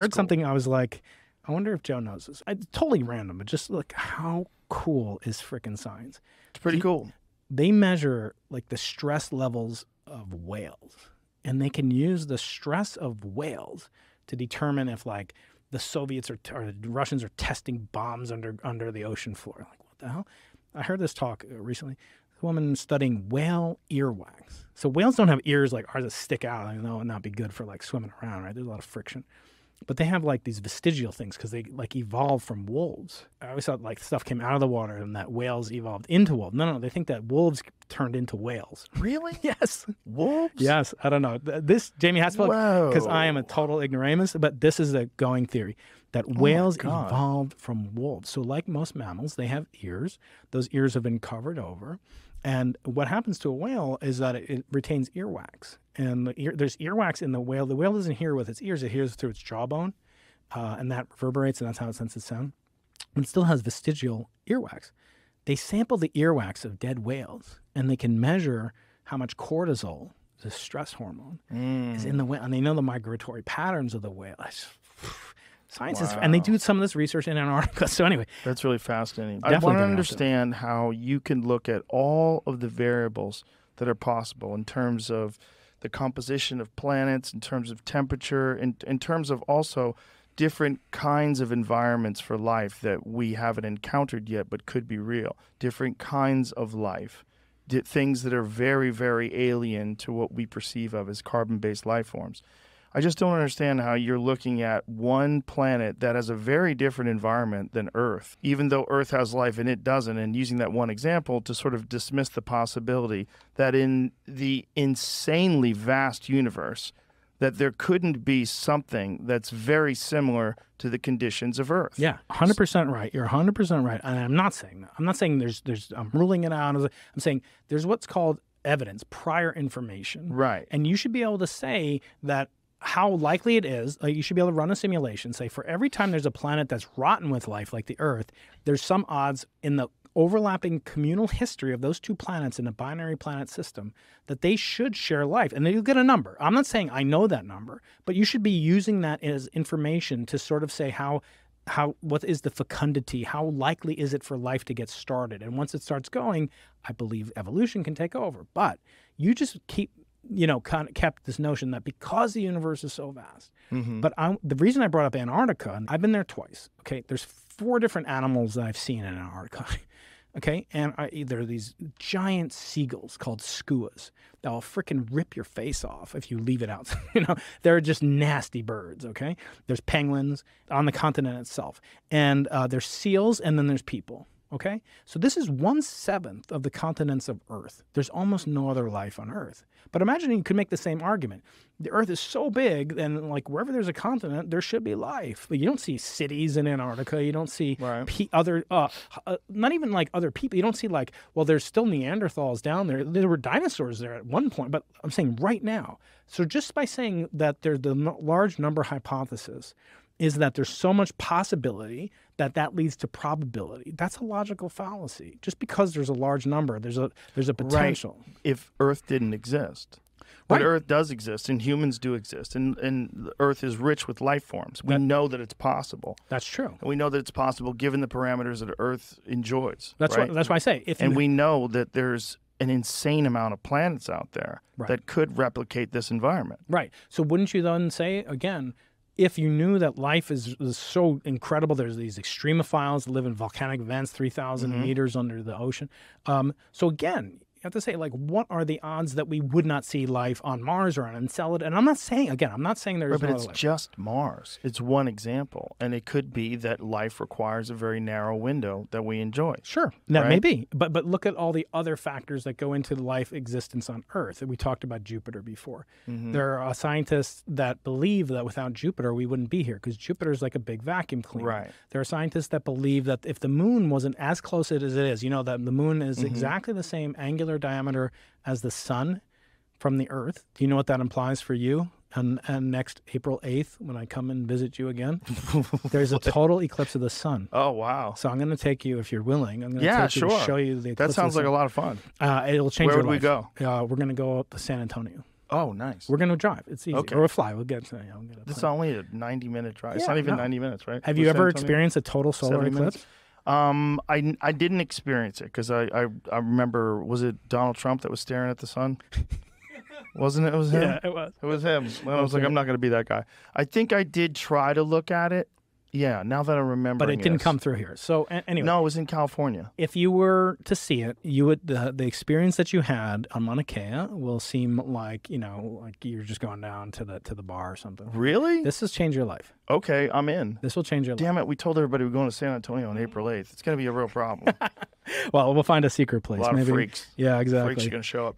heard something. I was like, I wonder if Joe knows this. I, totally random, but just look how cool is freaking science. It's pretty you- cool. They measure like the stress levels of whales, and they can use the stress of whales to determine if like the Soviets are or the Russians are testing bombs under under the ocean floor. Like what the hell? I heard this talk uh, recently. A woman studying whale earwax. So whales don't have ears like ours that stick out. I know it would not be good for like swimming around, right? There's a lot of friction. But they have like these vestigial things because they like evolved from wolves. I always thought like stuff came out of the water and that whales evolved into wolves. No, no, they think that wolves turned into whales. Really? Yes. Wolves? Yes. I don't know. This Jamie Haspel, because I am a total ignoramus, but this is a going theory that Oh whales evolved from wolves. So, like most mammals, they have ears. Those ears have been covered over. And what happens to a whale is that it, it retains earwax. And the ear, there's earwax in the whale. The whale doesn't hear with its ears, it hears through its jawbone. Uh, and that reverberates, and that's how it senses sound. It still has vestigial earwax. They sample the earwax of dead whales, and they can measure how much cortisol, the stress hormone, is in the whale. And they know the migratory patterns of the whale. It's- Science is, and they do some of this research in Antarctica. So anyway, That's really fascinating. I want to understand how you can look at all of the variables that are possible in terms of the composition of planets, in terms of temperature, in, in terms of also different kinds of environments for life that we haven't encountered yet but could be real, different kinds of life, things that are very, very alien to what we perceive of as carbon based life forms. I just don't understand how you're looking at one planet that has a very different environment than Earth, even though Earth has life and it doesn't, and using that one example to sort of dismiss the possibility that in the insanely vast universe, that there couldn't be something that's very similar to the conditions of Earth. Yeah, hundred percent right. You're hundred percent right, and I'm not saying that. I'm not saying there's there's I'm ruling it out. I'm saying there's what's called evidence, prior information, Right. and you should be able to say that how likely it is. Like you should be able to run a simulation. Say for every time there's a planet that's rotten with life, like the Earth, there's some odds in the overlapping communal history of those two planets in a binary planet system that they should share life and then you get a number i'm not saying i know that number but you should be using that as information to sort of say how how what is the fecundity how likely is it for life to get started and once it starts going i believe evolution can take over but you just keep you know kind of kept this notion that because the universe is so vast but I, the reason i brought up antarctica and i've been there twice okay? There's four different animals that i've seen in antarctica okay? And I, there are these giant seagulls called skuas that will frickin' rip your face off if you leave it out you know? They're just nasty birds okay? There's penguins on the continent itself and uh, there's seals and then there's people okay? So this is one seventh of the continents of earth. There's almost no other life on earth. But imagine you could make the same argument. The earth is so big and like wherever there's a continent there should be life. But you don't see cities in antarctica. You don't see Right. pe- other uh, uh, not even like other people. You don't see like well there's still neanderthals down there. There were dinosaurs there at one point but i'm saying right now. So just by saying that there's the n- large number hypothesis is that there's so much possibility that that leads to probability that's a logical fallacy just because there's a large number there's a there's a potential if Earth didn't exist. But Right. Earth does exist, and humans do exist, and, and Earth is rich with life forms. We That- know that it's possible. that's true And we know that it's possible given the parameters that Earth enjoys. that's right? what that's why i say if and we know that there's an insane amount of planets out there Right. that could replicate this environment. Right. So wouldn't you then say again, if you knew that life is, is so incredible, there's these extremophiles that live in volcanic vents, three meters under the ocean. Um, so again, have to say like, what are the odds that we would not see life on Mars or on Enceladus? And I'm not saying again, I'm not saying there's Right, but no it's life. just Mars. It's one example. And it could be that life requires a very narrow window that we enjoy. Sure, that may be, but but look at all the other factors that go into life existence on Earth. We talked about Jupiter before. Mm-hmm. There are scientists that believe that without Jupiter we wouldn't be here because Jupiter is like a big vacuum cleaner. Right. There are scientists that believe that if the moon wasn't as close as it is, you know that the moon is Mm-hmm. exactly the same angular diameter as the sun from the Earth. Do you know what that implies for you? And, and next April 8th, when I come and visit you again, there's a total eclipse of the sun. Oh, wow. So I'm going to take you, if you're willing, I'm going to Yeah, sure. to show you the That sounds like a lot of fun. Uh, it'll change Where would we go? Uh, we're going to go up to San Antonio. Oh, nice. We're going to drive. It's easy. Okay. Or we'll fly. We'll get to. You know, we'll get a It's only a 90 minute drive. it's Yeah, not even no. 90 minutes, right? Have you San ever experienced a total solar eclipse? minutes? Um, I, I didn't experience it because I, I I remember was it Donald Trump that was staring at the sun? Wasn't it? It was him. Yeah, it was. It was him. And I was like, I'm not going to be that guy. I think I did try to look at it. Yeah, now that I remember. But it didn't come through here. So a- anyway, No, it was in California. if you were to see it, you would the the experience that you had on Mauna Kea will seem like you know like you're just going down to the to the bar or something. Really? This has changed your life. Okay, I'm in. This will change your life. Damn it, we told everybody we're going to San Antonio on April 8th. It's going to be a real problem. Well, we'll find a secret place. a lot Maybe. of freaks. Yeah, exactly. Freaks are going to show up.